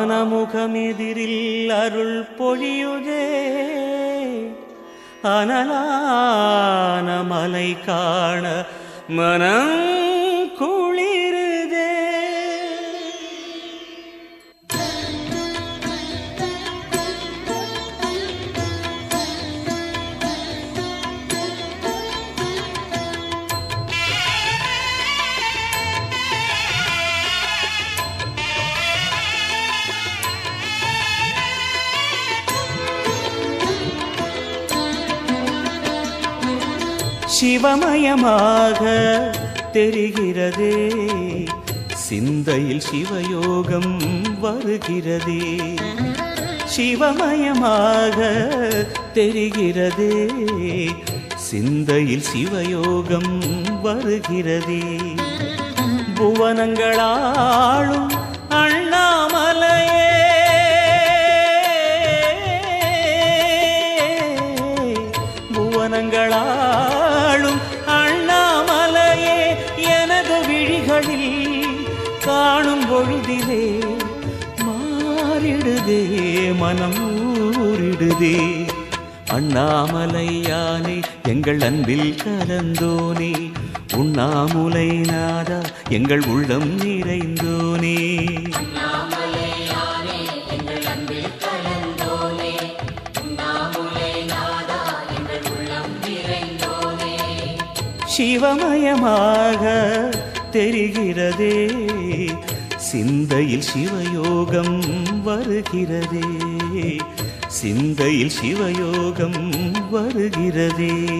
ഐന്ദാനമുഖമെതിരിൽ അരുൾ പൊഴിയുകേ അനലാന മലൈ കാണ മനം சிவமயமாக தெரிகிறதே. சிந்தையில் சிவயோகம் வருகிறதே. சிவமயமாக தெரிகிறதே. சிந்தையில் சிவயோகம் வருகிறதே. புவனங்களாளும் பொழுதிலே மாறிடுதே மனம் ஊரிடுதே அண்ணாமலையானே எங்கள் அன்பில் கலந்தோனே உண்ணாமுலை நாதா எங்கள் உள்ளம் நிறைந்தோனே. சிவமயமாக தெரிகிறதே. சிந்தையில் சிவயோகம் வருகிறதே. சிந்தையில் சிவயோகம் வருகிறதே.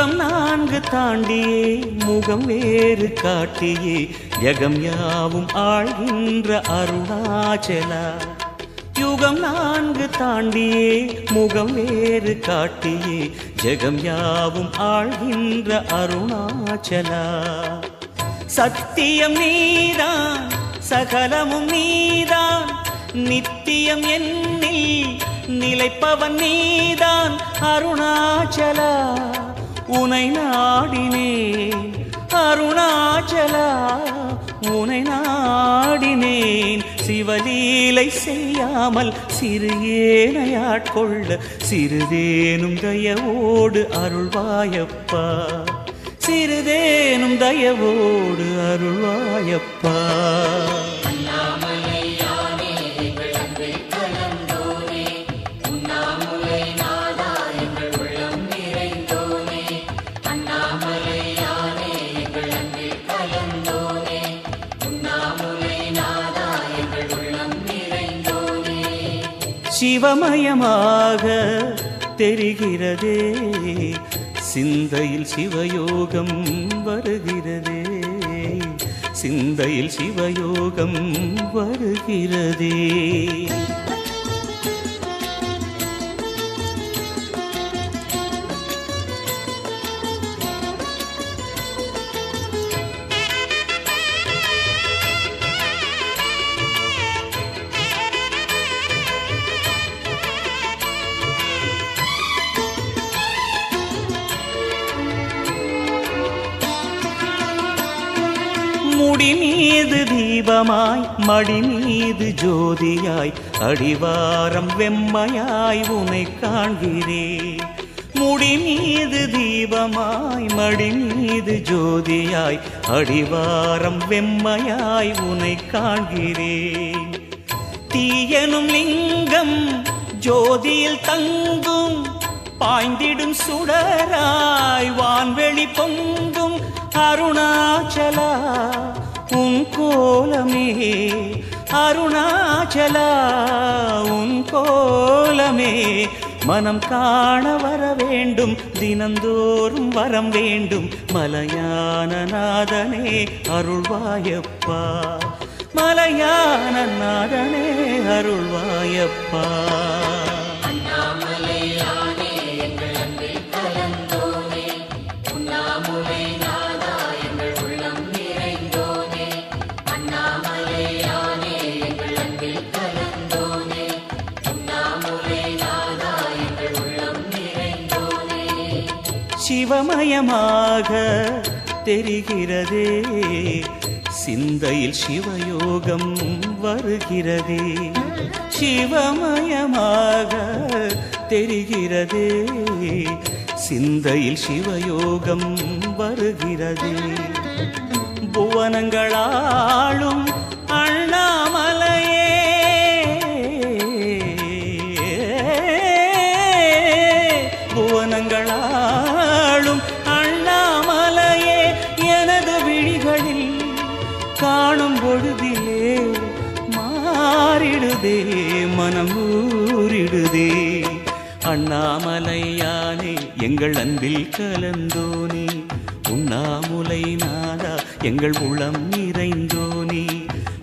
யுகம் நான்கு தாண்டியே முகம் வேறு காட்டியே ஜகம் யாவும் ஆழ்கின்ற அருணாச்சலா. யுகம் நான்கு தாண்டியே முகம் வேறு காட்டியே ஜகம் யாவும் ஆழ்கின்ற அருணாச்சலா. சத்தியம் நீதான் சகலமும் நீதான் நித்தியம் என்னில் நிலைப்பவன் நீதான் அருணாச்சலா. உனை நாடினேன் அருணாச்சலா உனை நாடினேன். சிவலீலை செய்யாமல் சிறு ஏனையாட்கொள்ள சிறிதேனும் தயவோடு அருள்வாயப்பா. சிறிதேனும் தயவோடு அருள்வாயப்பா. சிவமயமாக தெரிகிறதே. சிந்தையில் சிவயோகம் வருகிறதே. சிந்தையில் சிவயோகம் வருகிறதே. மீது தீபமாய் மடி மீது ஜோதியாய் அடிவாரம் வெம்மையாய் உனை காண்கிறேன் முடி மீது தீபமாய் மடி மீது ஜோதியாய் அடிவாரம் வெம்மையாய் உனை காண்கிறேன் தீயனும் லிங்கம் ஜோதியில் தங்கும் பாய்ந்திடும் சுடராய் வான்வெளி பொங்கும் அருணாச்சலா. உன் கோலமே அருணாச்சலா உன் கோலமே. மனம் காண வர வேண்டும் தினந்தோறும் வரம் வேண்டும். மலையான நாதனே அருள்வாயப்பா. மலையான நாதனே அருள்வாயப்பா. சிவமயமாக தெரிகிறதே சிந்தையில் சிவயோகம் வருகிறதே. சிவமயமாக தெரிகிறதே சிந்தையில் சிவயோகம் வருகிறதே. புவனங்களாளும் விழிகளில் காணும் பொழுதிலே மாறிடுதே மனம் ஊறிடுதே. அண்ணாமலையானே எங்கள் அன்பில் கலந்தோனே. உண்ணாமுலை நாதா எங்கள் உளம் நிறைந்தோனே.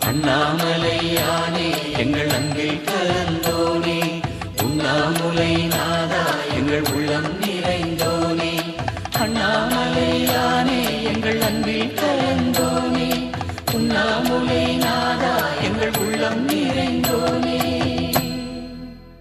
அண்ணாமலையானே எங்கள் அன்பில் கலந்தோனே. உண்ணாமுலை நாதா எங்கள் உள்ளம் நிறைந்தோனே. அண்ணாமலையானே எங்கள் அன்பில்